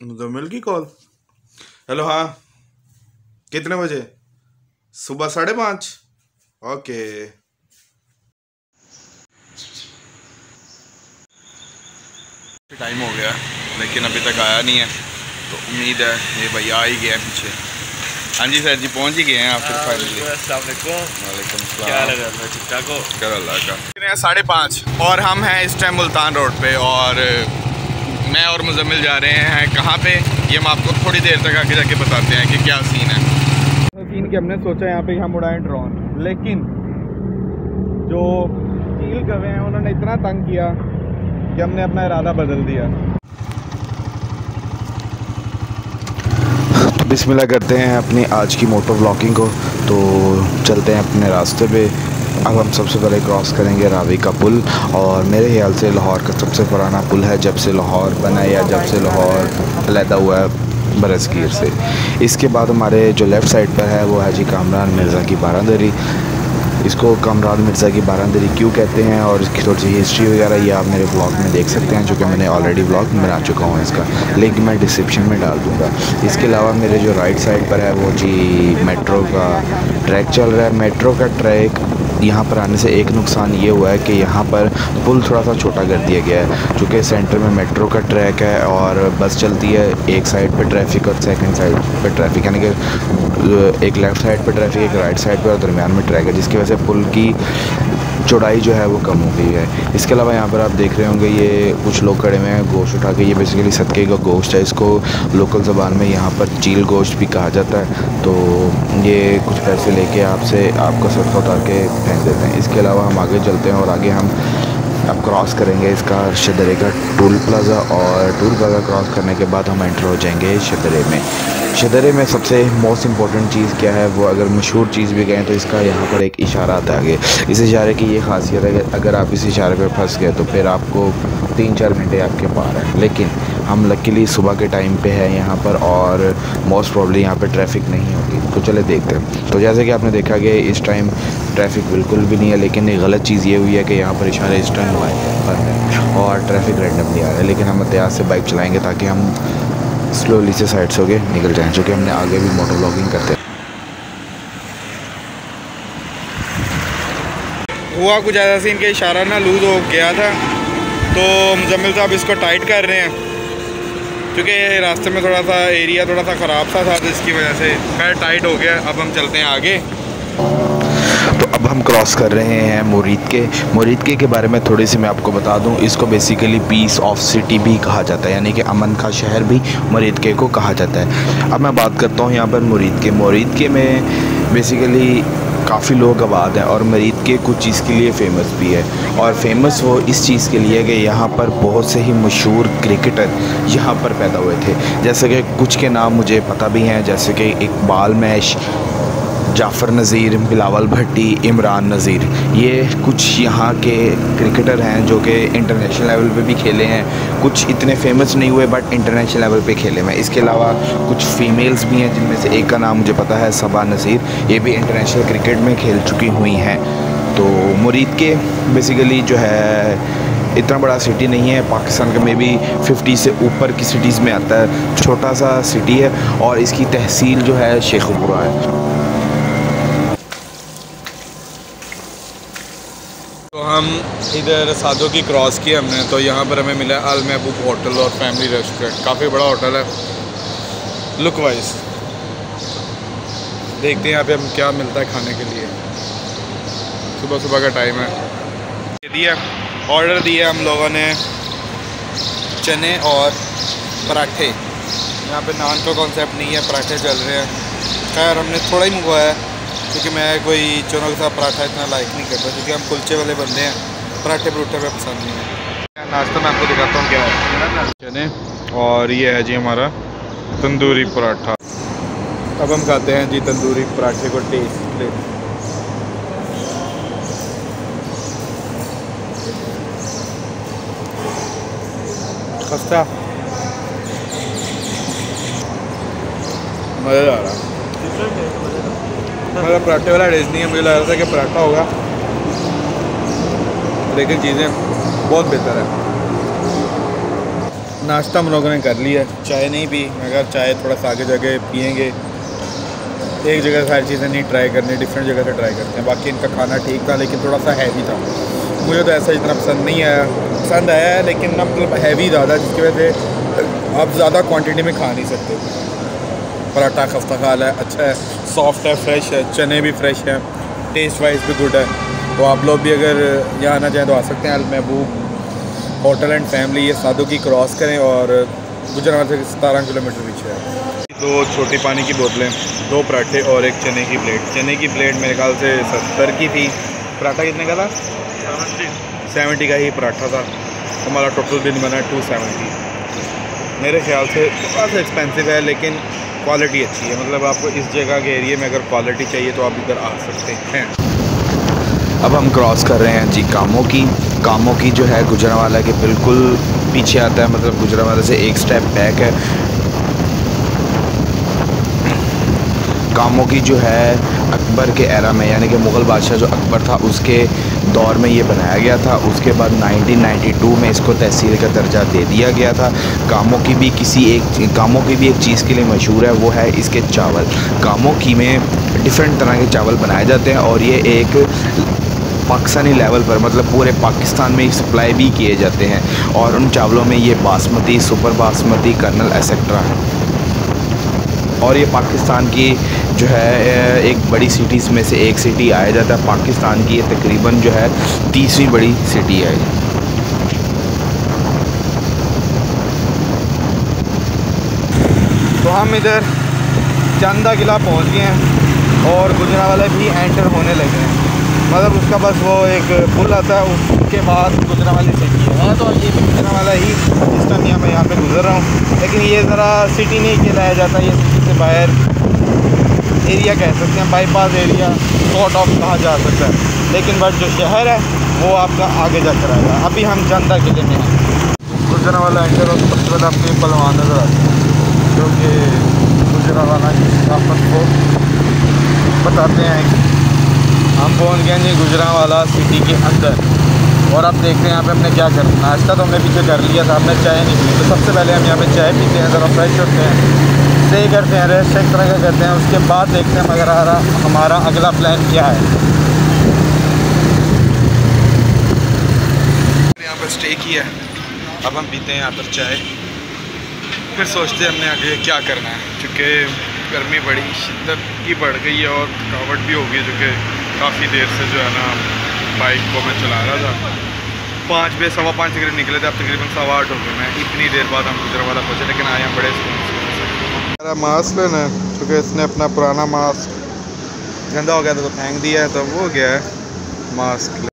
मुजम्मिल की call hello हाँ. कितने बजे? सुबह साढ़े पाँच. ओके टाइम हो गया लेकिन अभी तक आया नहीं है तो उम्मीद है ये भैया आ ही गया पीछे. हाँ जी सर जी पहुँच ही गए हैं आप फिर फाइनली कर अल्लाह का. साढ़े पाँच. और हम हैं इस टाइम मुल्तान रोड पे और मैं और मुजम्मिल जा रहे हैं कहाँ पे? ये हम आपको थोड़ी देर तक आगे जाके बताते हैं कि क्या सीन है। सीन के हमने सोचा यहाँ पे हम उड़ाएँ ड्रोन लेकिन जो चील कवे हैं उन्होंने इतना तंग किया कि हमने अपना इरादा बदल दिया। तो बिस्मिल्लाह करते हैं अपनी आज की मोटो ब्लॉगिंग को तो चलते हैं अपने रास्ते पे। अब हम सबसे पहले क्रॉस करेंगे रावी का पुल और मेरे ख्याल से लाहौर का सबसे पुराना पुल है जब से लाहौर बना या जब से लाहौर अलहदा हुआ है बरसगीर से। इसके बाद हमारे जो लेफ़्ट साइड पर है वो है जी कामरान मिर्ज़ा की बारादरी। इसको कामरान मिर्ज़ा की बारादरी क्यों कहते हैं और इसकी थोड़ी सी हिस्ट्री वगैरह ये आप मेरे ब्लॉग में देख सकते हैं, जो कि मैंने ऑलरेडी ब्लॉग बना चुका हूँ इसका। लिंक मैं डिस्क्रिप्शन में डाल दूँगा। इसके अलावा मेरे जो राइट साइड पर है वो जी मेट्रो का ट्रैक चल रहा है। मेट्रो का ट्रैक यहाँ पर आने से एक नुकसान ये हुआ है कि यहाँ पर पुल थोड़ा सा छोटा कर दिया गया है चूँकि सेंटर में मेट्रो का ट्रैक है और बस चलती है एक साइड पर ट्रैफ़िक और सेकंड साइड पर ट्रैफ़िक, यानी कि एक लेफ़्ट साइड पर ट्रैफ़िक, एक राइट साइड पर और दरमियान में ट्रैक है, जिसकी वजह से पुल की चौड़ाई जो है वो कम हो गई है। इसके अलावा यहाँ पर आप देख रहे होंगे, ये कुछ लोग खड़े हुए हैं, गोश्त उठा के, ये बेसिकली सदक़े का गोश्त है। इसको लोकल ज़बान में यहाँ पर चील गोश्त भी कहा जाता है। तो ये कुछ पैसे लेके आपसे आपका सदका उतार के फेंक देते हैं। इसके अलावा हम आगे चलते हैं और आगे हम अब क्रॉस करेंगे इसका शदरे का टूल प्लाज़ा और टूल प्लाज़ा क्रॉस करने के बाद हम एंटर हो जाएँगे शदरे में। शदरे में सबसे मोस्ट इंपॉर्टेंट चीज़ क्या है? वो अगर मशहूर चीज़ भी गए तो इसका यहाँ पर एक इशारा आता है आगे। इस इशारे की ये खासियत है अगर आप इस इशारे पर फंस गए तो फिर आपको तीन चार घंटे आपके पार हैं। लेकिन हम लकीली सुबह के टाइम पे है यहाँ पर और मोस्ट प्रॉब्ली यहाँ पे ट्रैफ़िक नहीं होगी। तो चले देखते हैं। तो जैसे कि आपने देखा कि इस टाइम ट्रैफ़िक बिल्कुल भी नहीं है, लेकिन एक गलत चीज़ ये हुई है कि यहाँ पर इशारे इस टाइम हुआ है और ट्रैफ़िक रैंडमली आ रहा है। लेकिन हम एहतियात से बाइक चलाएँगे ताकि हम स्लोली से साइड से होके निकल जाएँ चूँकि हमने आगे भी मोटर ब्लॉगिंग करते हैं। हुआ कुछ ऐसा सीन के इशारा ना लूज हो गया था तो मुजम्मिल साहब इसको टाइट कर रहे हैं, क्योंकि रास्ते में थोड़ा सा एरिया थोड़ा सा ख़राब सा था तो इसकी वजह से खैर टाइट हो गया, अब हम चलते हैं आगे। हम क्रॉस कर रहे हैं मुरीद के। मुरीद के के बारे में थोड़ी सी मैं आपको बता दूँ, इसको बेसिकली पीस ऑफ़ सिटी भी कहा जाता है, यानी कि अमन का शहर भी मुरीद के को कहा जाता है। अब मैं बात करता हूँ यहाँ पर मुरीद के। मुरीद के में बेसिकली काफ़ी लोग आबाद हैं और मरीद के कुछ चीज़ के लिए फ़ेमस भी है। और फ़ेमस वो इस चीज़ के लिए कि यहाँ पर बहुत से ही मशहूर क्रिकेटर यहाँ पर पैदा हुए थे। जैसे कि कुछ के नाम मुझे पता भी हैं, जैसे कि इकबाल मैश जाफ़र नज़ीर, बिलावल भट्टी, इमरान नज़ीर। ये कुछ यहाँ के क्रिकेटर हैं जो कि इंटरनेशनल लेवल पे भी खेले हैं। कुछ इतने फ़ेमस नहीं हुए बट इंटरनेशनल लेवल पे खेले हैं। इसके अलावा कुछ फ़ीमेल्स भी हैं, जिनमें से एक का नाम मुझे पता है, सबा नज़ीर। ये भी इंटरनेशनल क्रिकेट में खेल चुकी हुई हैं। तो मुरीद के बेसिकली जो है, इतना बड़ा सिटी नहीं है। पाकिस्तान का मे बी फिफ्टी से ऊपर की सिटीज़ में आता है। छोटा सा सिटी है और इसकी तहसील जो है, शेखपुरा है। तो हम इधर साधो की क्रॉस की हमने तो यहाँ पर हमें मिला अल महबूब होटल और फैमिली रेस्टोरेंट। काफ़ी बड़ा होटल है। लुक वाइज देखते हैं यहाँ पे हम क्या मिलता है खाने के लिए। सुबह सुबह का टाइम है। दिया ऑर्डर दिया हम लोगों ने चने और पराठे। यहाँ पे नान का कॉन्सेप्ट नहीं है, पराठे चल रहे हैं। खैर, हमने थोड़ा ही मंगवाया है। क्योंकि मैं कोई चनों के साथ पराठा इतना लाइक नहीं करता, क्योंकि हम कुलचे वाले बंदे हैं। पराठे परूठे में पसंद नहीं है नाश्ता मैं आपको दिखाता हूँ क्या है। चने, और ये है जी हमारा तंदूरी पराठा। अब हम खाते हैं जी तंदूरी पराठे को टेस्ट ले खस्ता। मज़ेदार रहा मतलब पराठे वाला टेस्ट नहीं है, मुझे लग रहा था कि पराठा होगा। लेकिन चीज़ें बहुत बेहतर है। नाश्ता हम लोगों ने कर लिया। चाय नहीं पी अगर चाय थोड़ा सा आगे जगह पियेंगे। एक जगह सारी चीज़ें नहीं ट्राई करनी डिफरेंट जगह से ट्राई करते हैं। बाकी इनका खाना ठीक था, लेकिन थोड़ा सा हैवी था। मुझे तो ऐसा इतना पसंद नहीं आया। पसंद आया है लेकिन ना मतलब हैवी ज़्यादा जिसकी वजह से आप ज़्यादा क्वांटिटी में खा नहीं सकते। पराठा खस्ता खाल है अच्छा है। सॉफ्ट है फ्रेश है चने भी फ्रेश हैं टेस्ट वाइज भी गुड है। तो आप लोग भी अगर यहाँ आना चाहें तो आ सकते हैं अल महबूब होटल एंड फैमिली ये साधु की क्रॉस करें और गुजरात से सतारह किलोमीटर पीछे है। दो छोटी पानी की बोतलें दो पराठे और एक चने की प्लेट चने की प्लेट मेरे ख्याल से सत्तर की थी। पराठा कितने का था? सेवेंटी का ही पराठा था। हमारा टोटल बिल बना है टू सेवेंटी मेरे ख्याल से थोड़ा सा एक्सपेंसिव है लेकिन क्वालिटी अच्छी है। मतलब आपको इस जगह के एरिए में अगर क्वालिटी चाहिए तो आप इधर आ सकते हैं। अब हम क्रॉस कर रहे हैं जी कामों की। कामों की जो है गुजरावाला के बिल्कुल पीछे आता है। मतलब गुजरावाला से एक स्टेप बैक है। कामों की जो है अकबर के एरा में, यानी कि मुग़ल बादशाह जो अकबर था, उसके दौर में ये बनाया गया था। उसके बाद 1992 में इसको तहसील का दर्जा दे दिया गया था। कामों की भी किसी एक कामों की भी एक चीज़ के लिए मशहूर है, वो है इसके चावल। कामों की में डिफरेंट तरह के चावल बनाए जाते हैं और ये एक पाकिस्तानी लेवल पर मतलब पूरे पाकिस्तान में सप्लाई भी किए जाते हैं। और उन चावलों में ये basmati, super basmati, kernel etcetera है और ये पाकिस्तान की जो है एक बड़ी सिटीज़ में से एक सिटी आया जाता है। पाकिस्तान की ये तकरीबन जो है, तीसरी बड़ी सिटी है तो हम इधर चंदा किला पहुँच गए हैं और गुजरा गुजरावाला भी एंटर होने लगे हैं। मतलब उसका बस वो एक पुल आता है, उसके बाद गुजरा गुजरावाली सिटी है। तो ये भी गुजरावाला ही इस टाइम यहाँ मैं यहाँ पे गुजर रहा हूँ। लेकिन ये ज़रा सिटी नहीं कहलाया जाता, ये बाहर एरिया कह सकते हैं बाईपास एरिया सॉर्ट ऑफ़ कहा जा सकता है। लेकिन बट जो शहर है, वो आपका आगे जाकर आएगा। अभी हम जनता किले में हैं। गुजरावाला एंटर और सबसे पहले आपको पलवान नज़र आते हैं। जो कि गुजरावाला की सकाफत को बताते हैं हम पहुँच गए जी गुजरावाला सिटी के अंदर। और आप देखते हैं यहाँ पे हमने क्या करना नाश्ता तो हमने पीछे कर लिया था, हमने चाय नहीं पी तो सबसे पहले हम यहाँ पे चाय पीते हैं, ज़रा फ्रेश होते हैं। स्टे करते हैं रेस्ट एक तरह का करते हैं, उसके बाद देखते हैं मगर हमारा अगला प्लान क्या है। यहाँ पर स्टे किया है। अब हम पीते हैं यहाँ पर चाय। फिर सोचते हैं हमने आगे क्या करना है क्योंकि गर्मी बड़ी, शिद्दत की बढ़ गई है और थकावट भी हो गई जो कि काफ़ी देर से जो है ना बाइक को मैं चला रहा था। पाँच बजे, सवा पाँच तक निकले थे, अब तकरीबन सवा आठ हो गए। मैं इतनी देर बाद हम गुजरा वाला पहुँचे, लेकिन आए हैं बड़े मेरा मास्क लेना है, क्योंकि इसने अपना पुराना मास्क गंदा हो गया था तो फेंक दिया है तो वो गया है मास्क